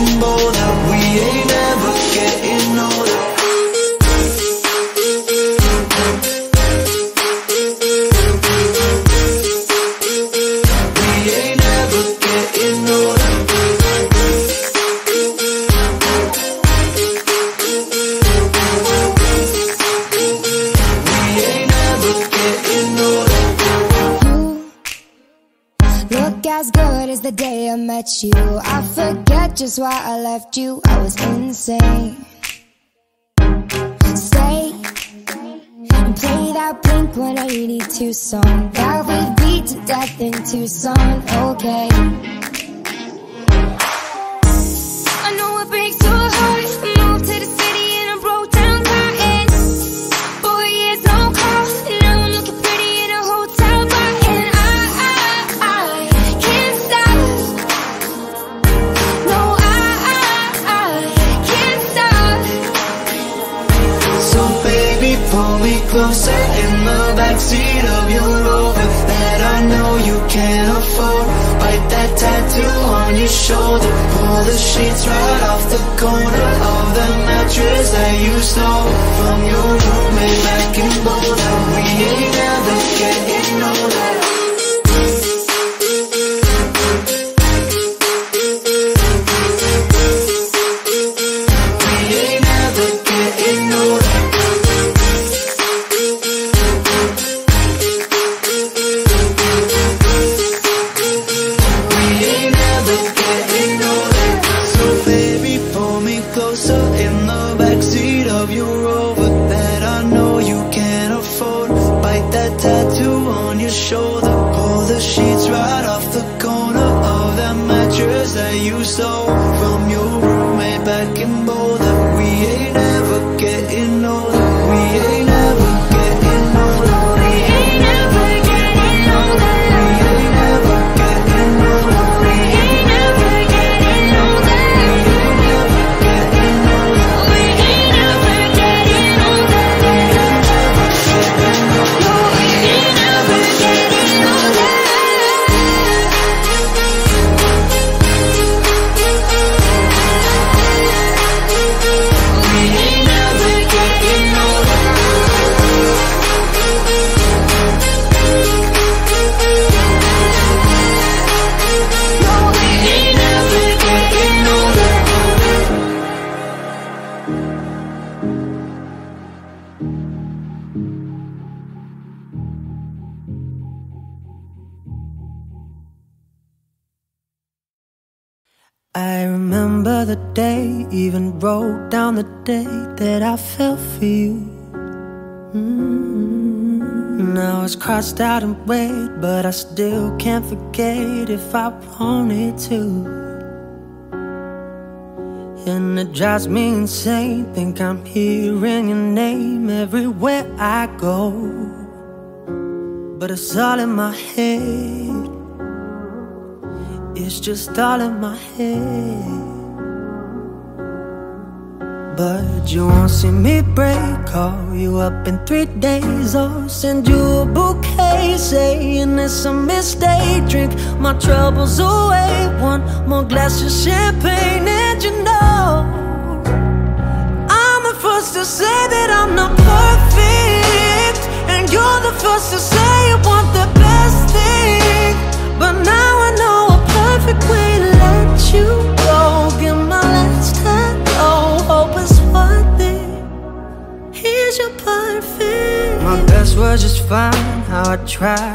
looking. Just why I left you. I was insane. Stay and play that Blink 182 song that we beat to death in Tucson. Okay. Can't afford. Bite that tattoo on your shoulder. Pull the sheets right off the corner Of the mattress that you stole. From your roommate back in Boulder We I remember the day, even wrote down the day that I fell for you. Mm. Now it's crossed out and red, but I still can't forget if I wanted to. And it drives me insane. Think I'm hearing your name everywhere I go. But it's all in my head. It's just all in my head. But you won't see me break. Call you up in three days or send you a bouquet saying it's a mistake. Drink my troubles away. One more glass of champagne, and you know I'm the first to say that I'm not perfect, and you're the first to say you want the best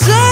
the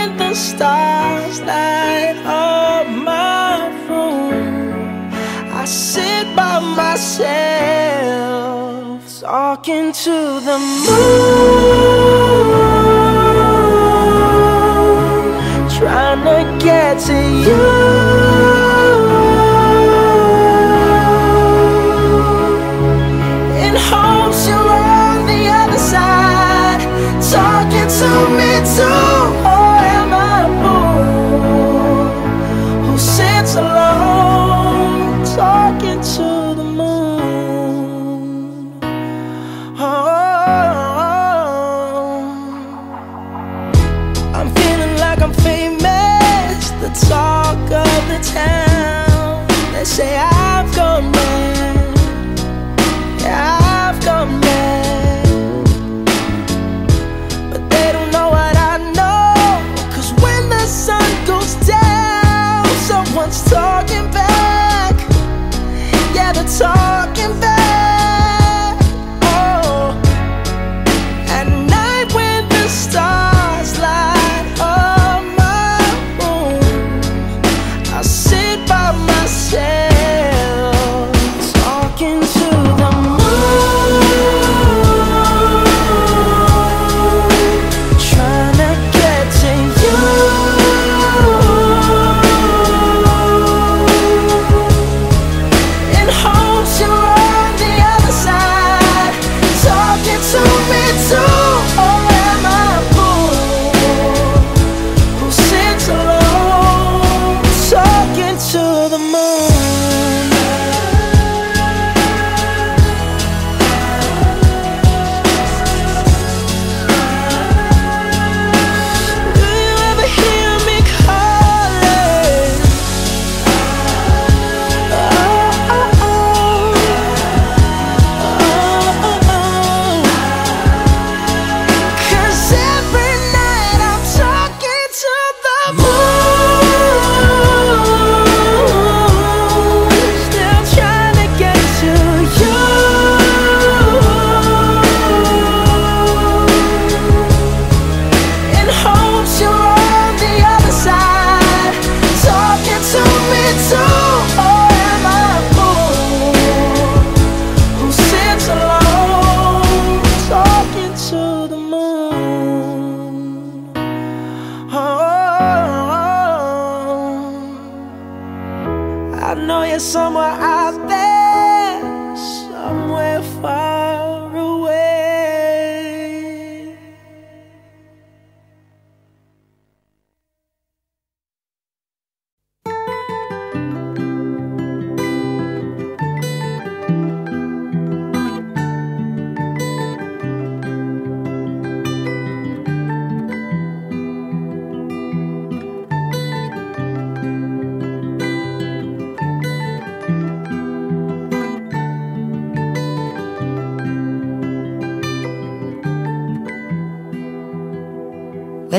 stars light up my room, I sit by myself talking to the moon, trying to get to you the moon. somewhere I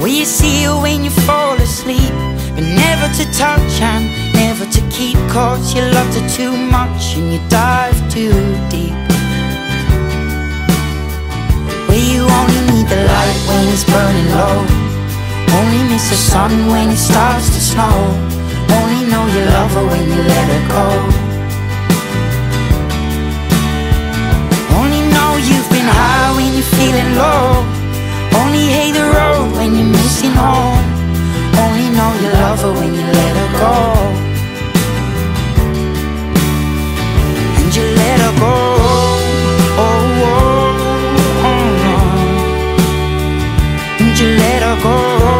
Will you see it when you fall asleep? But never to touch and never to keep Cause you loved her too much and you dive too deep. Where you only need the light when it's burning low? Only miss the sun when it starts to snow. Only know you love her when you let her go. Only know you've been high when you're feeling low Only hate the road when you're missing home. Only know you love her when you let her go. And you let her go. Oh, oh, oh, oh. And you let her go